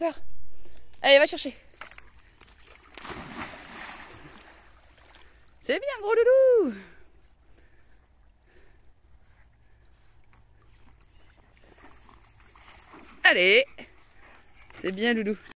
peur. Allez, va chercher. C'est bien, gros loulou. Allez. C'est bien, loulou.